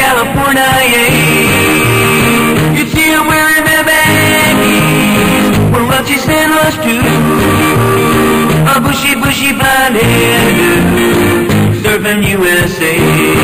California, yeah. You see them wearing their baggies, well, what you sent us to. A bushy, bushy blonde hairdo, surfing USA.